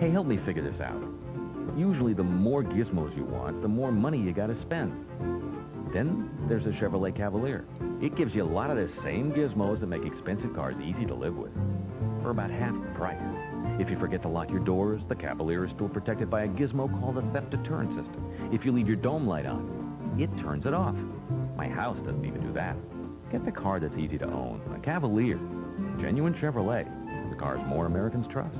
Hey, help me figure this out. Usually the more gizmos you want, the more money you gotta spend. Then there's the Chevrolet Cavalier. It gives you a lot of the same gizmos that make expensive cars easy to live with. For about half the price. If you forget to lock your doors, the Cavalier is still protected by a gizmo called the theft deterrent system. If you leave your dome light on, it turns it off. My house doesn't even do that. Get the car that's easy to own. A Cavalier. Genuine Chevrolet. The cars more Americans trust.